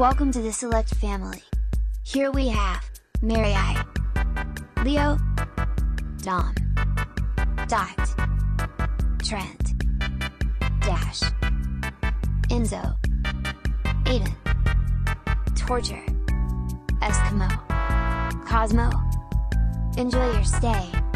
Welcome to the Select family. Here we have, Marii, Leo, Dom, Dot, Trent, Dash, Enzo, Aiden, Torture, Eskimo, Cosmo. Enjoy your stay!